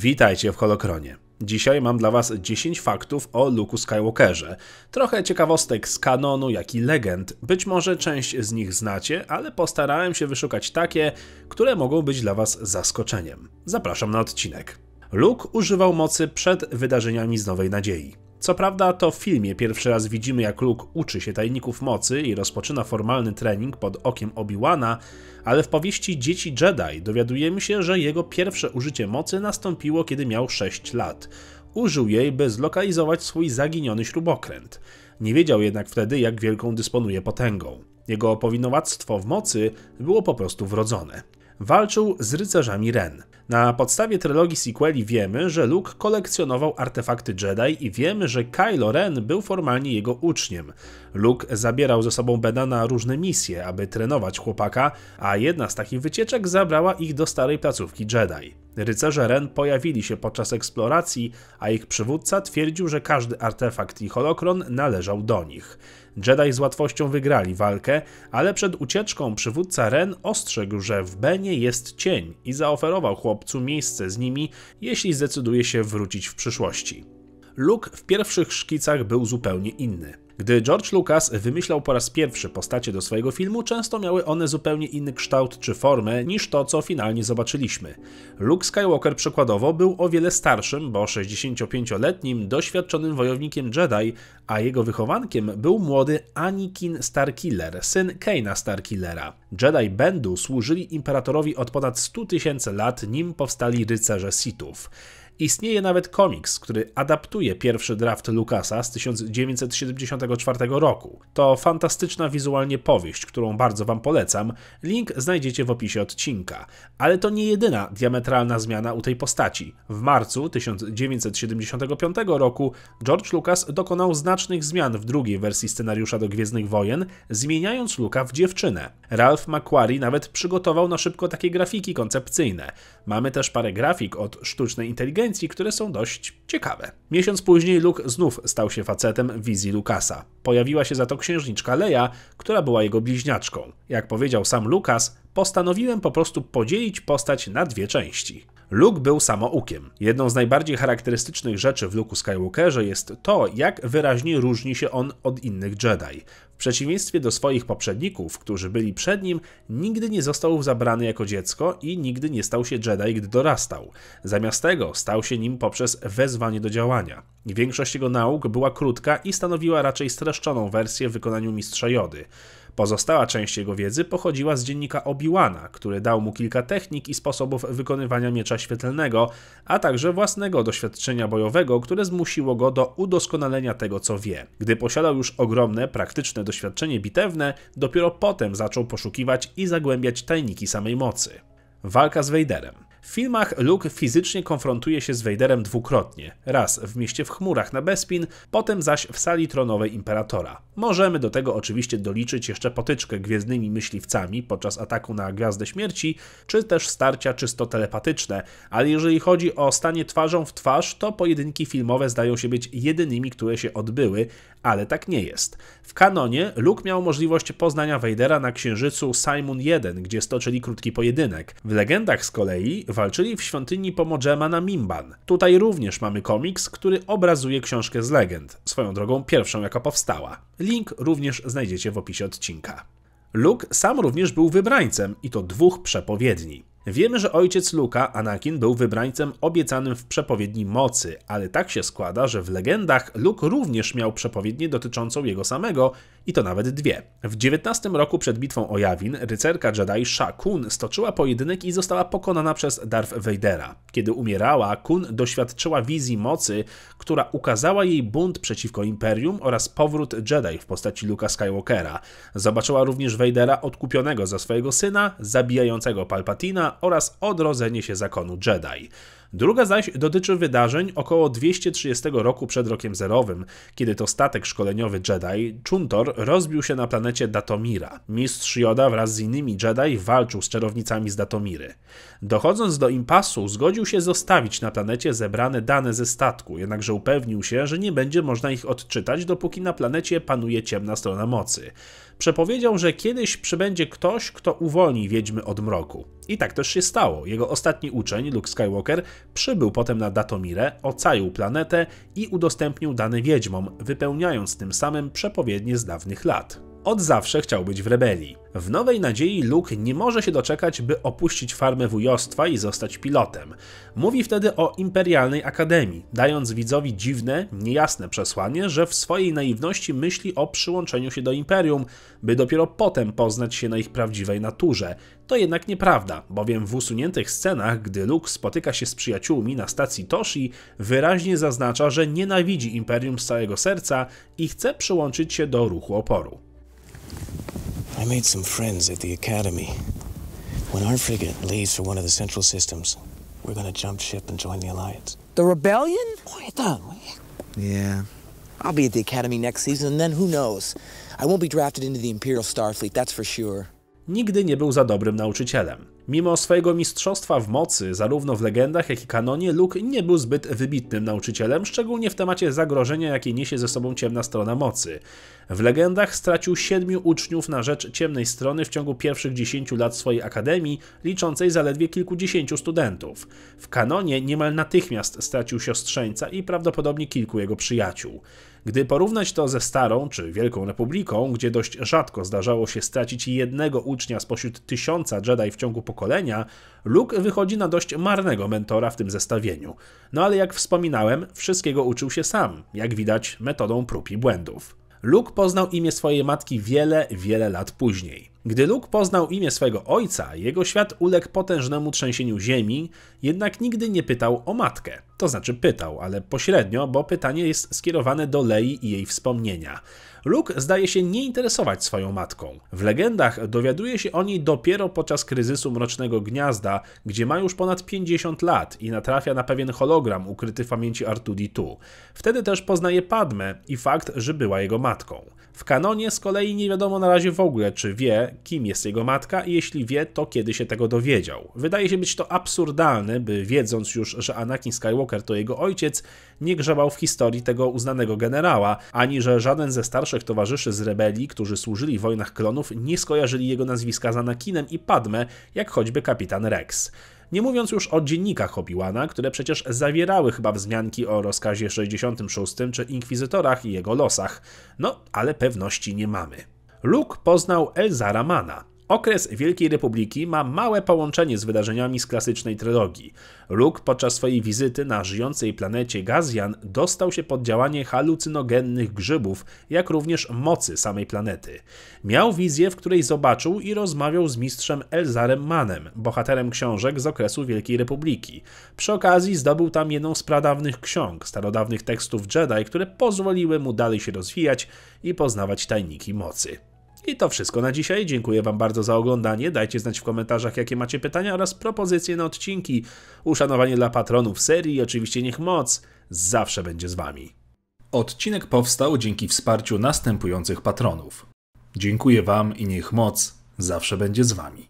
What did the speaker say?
Witajcie w Holokronie. Dzisiaj mam dla Was 10 faktów o Luke'u Skywalkerze. Trochę ciekawostek z kanonu, jak i legend. Być może część z nich znacie, ale postarałem się wyszukać takie, które mogą być dla Was zaskoczeniem. Zapraszam na odcinek. Luke używał mocy przed wydarzeniami z Nowej Nadziei. Co prawda, to w filmie pierwszy raz widzimy, jak Luke uczy się tajników mocy i rozpoczyna formalny trening pod okiem Obi-Wana, ale w powieści Dzieci Jedi dowiadujemy się, że jego pierwsze użycie mocy nastąpiło, kiedy miał 6 lat. Użył jej, by zlokalizować swój zaginiony śrubokręt. Nie wiedział jednak wtedy, jak wielką dysponuje potęgą. Jego powinowactwo w mocy było po prostu wrodzone walczył z rycerzami Ren. Na podstawie trylogii sequeli wiemy, że Luke kolekcjonował artefakty Jedi i wiemy, że Kylo Ren był formalnie jego uczniem. Luke zabierał ze sobą Bena na różne misje, aby trenować chłopaka, a jedna z takich wycieczek zabrała ich do starej placówki Jedi. Rycerze Ren pojawili się podczas eksploracji, a ich przywódca twierdził, że każdy artefakt i holokron należał do nich. Jedi z łatwością wygrali walkę, ale przed ucieczką przywódca Ren ostrzegł, że w Benie jest cień i zaoferował chłopcu miejsce z nimi, jeśli zdecyduje się wrócić w przyszłości. Luke w pierwszych szkicach był zupełnie inny. Gdy George Lucas wymyślał po raz pierwszy postacie do swojego filmu, często miały one zupełnie inny kształt czy formę niż to, co finalnie zobaczyliśmy. Luke Skywalker przykładowo był o wiele starszym, bo 65-letnim, doświadczonym wojownikiem Jedi, a jego wychowankiem był młody Anakin Starkiller, syn Kaina Starkillera. Jedi Bendu służyli imperatorowi od ponad 100 tysięcy lat, nim powstali rycerze Sithów. Istnieje nawet komiks, który adaptuje pierwszy draft Lucasa z 1974 roku. To fantastyczna wizualnie powieść, którą bardzo Wam polecam. Link znajdziecie w opisie odcinka. Ale to nie jedyna diametralna zmiana u tej postaci. W marcu 1975 roku George Lucas dokonał znacznych zmian w drugiej wersji scenariusza do Gwiezdnych Wojen, zmieniając Luka w dziewczynę. Ralph McQuarrie nawet przygotował na szybko takie grafiki koncepcyjne. Mamy też parę grafik od sztucznej inteligencji, które są dość ciekawe. Miesiąc później Luke znów stał się facetem wizji Lucasa. Pojawiła się za to księżniczka Leia, która była jego bliźniaczką. Jak powiedział sam Lucas, postanowiłem po prostu podzielić postać na dwie części. Luke był samoukiem. Jedną z najbardziej charakterystycznych rzeczy w Luke'u Skywalkerze jest to, jak wyraźnie różni się on od innych Jedi. W przeciwieństwie do swoich poprzedników, którzy byli przed nim, nigdy nie został zabrany jako dziecko i nigdy nie stał się Jedi, gdy dorastał. Zamiast tego stał się nim poprzez wezwanie do działania. Większość jego nauk była krótka i stanowiła raczej streszczoną wersję w wykonaniu mistrza Jody. Pozostała część jego wiedzy pochodziła z dziennika Obi-Wana, który dał mu kilka technik i sposobów wykonywania miecza świetlnego, a także własnego doświadczenia bojowego, które zmusiło go do udoskonalenia tego, co wie. Gdy posiadał już ogromne, praktyczne doświadczenie bitewne, dopiero potem zaczął poszukiwać i zagłębiać tajniki samej mocy. Walka z Vaderem. W filmach Luke fizycznie konfrontuje się z Vaderem dwukrotnie. Raz w mieście w chmurach na Bespin, potem zaś w sali tronowej Imperatora. Możemy do tego oczywiście doliczyć jeszcze potyczkę gwiezdnymi myśliwcami podczas ataku na Gwiazdę Śmierci, czy też starcia czysto telepatyczne, ale jeżeli chodzi o stanie twarzą w twarz, to pojedynki filmowe zdają się być jedynymi, które się odbyły, ale tak nie jest. W kanonie Luke miał możliwość poznania Vadera na księżycu Simon 1, gdzie stoczyli krótki pojedynek. W legendach z kolei walczyli w świątyni Pomodżema na Mimban. Tutaj również mamy komiks, który obrazuje książkę z legend, swoją drogą pierwszą jaka powstała. Link również znajdziecie w opisie odcinka. Luke sam również był wybrańcem i to dwóch przepowiedni. Wiemy, że ojciec Luka, Anakin, był wybrańcem obiecanym w przepowiedni mocy, ale tak się składa, że w legendach Luke również miał przepowiednię dotyczącą jego samego i to nawet dwie. W 19 roku przed bitwą o Jawin rycerka Jedi Sha Kun stoczyła pojedynek i została pokonana przez Darth Vadera. Kiedy umierała, Kun doświadczyła wizji mocy, która ukazała jej bunt przeciwko Imperium oraz powrót Jedi w postaci Luka Skywalkera. Zobaczyła również Vadera odkupionego za swojego syna, zabijającego Palpatina oraz odrodzenie się zakonu Jedi. Druga zaś dotyczy wydarzeń około 230 roku przed rokiem zerowym, kiedy to statek szkoleniowy Jedi, Chuntor, rozbił się na planecie Datomira. Mistrz Yoda wraz z innymi Jedi walczył z czarownicami z Datomiry. Dochodząc do impasu, zgodził się zostawić na planecie zebrane dane ze statku, jednakże upewnił się, że nie będzie można ich odczytać, dopóki na planecie panuje ciemna strona mocy. Przepowiedział, że kiedyś przybędzie ktoś, kto uwolni wiedźmy od mroku. I tak też się stało. Jego ostatni uczeń, Luke Skywalker, przybył potem na Datomirę, ocalił planetę i udostępnił dane wiedźmom, wypełniając tym samym przepowiednie z dawnych lat. Od zawsze chciał być w rebelii. W Nowej Nadziei Luke nie może się doczekać, by opuścić farmę wujostwa i zostać pilotem. Mówi wtedy o Imperialnej Akademii, dając widzowi dziwne, niejasne przesłanie, że w swojej naiwności myśli o przyłączeniu się do Imperium, by dopiero potem poznać się na ich prawdziwej naturze. To jednak nieprawda, bowiem w usuniętych scenach, gdy Luke spotyka się z przyjaciółmi na stacji Toshi, wyraźnie zaznacza, że nienawidzi Imperium z całego serca i chce przyłączyć się do ruchu oporu. I made some friends at the academy. When our frigate leaves for one of the central systems, we're gonna jump ship and join the Alliance. The rebellion? Quiet down. Yeah. I'll be at the academy next season, and then who knows? I won't be drafted into the Imperial Starfleet, that's for sure. Nigdy nie był za dobrym nauczycielem. Mimo swojego mistrzostwa w mocy, zarówno w legendach, jak i kanonie, Luke nie był zbyt wybitnym nauczycielem, szczególnie w temacie zagrożenia, jakie niesie ze sobą ciemna strona mocy. W legendach stracił siedmiu uczniów na rzecz ciemnej strony w ciągu pierwszych dziesięciu lat swojej akademii, liczącej zaledwie kilkudziesięciu studentów. W kanonie niemal natychmiast stracił siostrzeńca i prawdopodobnie kilku jego przyjaciół. Gdy porównać to ze Starą czy Wielką Republiką, gdzie dość rzadko zdarzało się stracić jednego ucznia spośród tysiąca Jedi w ciągu pokolenia, Luke wychodzi na dość marnego mentora w tym zestawieniu. No ale jak wspominałem, wszystkiego uczył się sam, jak widać metodą prób i błędów. Luke poznał imię swojej matki wiele, wiele lat później. Gdy Luke poznał imię swojego ojca, jego świat uległ potężnemu trzęsieniu ziemi, jednak nigdy nie pytał o matkę. To znaczy pytał, ale pośrednio, bo pytanie jest skierowane do Lei i jej wspomnienia. Luke zdaje się nie interesować swoją matką. W legendach dowiaduje się o niej dopiero podczas kryzysu Mrocznego Gniazda, gdzie ma już ponad 50 lat i natrafia na pewien hologram ukryty w pamięci R2D2. Wtedy też poznaje Padmę i fakt, że była jego matką. W kanonie z kolei nie wiadomo na razie w ogóle, czy wie, kim jest jego matka i jeśli wie, to kiedy się tego dowiedział. Wydaje się być to absurdalne, by wiedząc już, że Anakin Skywalker to jego ojciec, nie grzebał w historii tego uznanego generała, ani że żaden ze starszych towarzyszy z rebelii, którzy służyli w wojnach klonów, nie skojarzyli jego nazwiska z Anakinem i Padme, jak choćby kapitan Rex. Nie mówiąc już o dziennikach Obi-Wana, które przecież zawierały chyba wzmianki o rozkazie 66 czy inkwizytorach i jego losach. No, ale pewności nie mamy. Luke poznał Elzara Mana, Okres Wielkiej Republiki ma małe połączenie z wydarzeniami z klasycznej trylogii. Luke podczas swojej wizyty na żyjącej planecie Gazian dostał się pod działanie halucynogennych grzybów, jak również mocy samej planety. Miał wizję, w której zobaczył i rozmawiał z mistrzem Elzarem Manem, bohaterem książek z okresu Wielkiej Republiki. Przy okazji zdobył tam jedną z pradawnych ksiąg, starodawnych tekstów Jedi, które pozwoliły mu dalej się rozwijać i poznawać tajniki mocy. I to wszystko na dzisiaj. Dziękuję Wam bardzo za oglądanie. Dajcie znać w komentarzach, jakie macie pytania oraz propozycje na odcinki. Uszanowanie dla patronów serii i oczywiście niech moc zawsze będzie z Wami. Odcinek powstał dzięki wsparciu następujących patronów. Dziękuję Wam i niech moc zawsze będzie z Wami.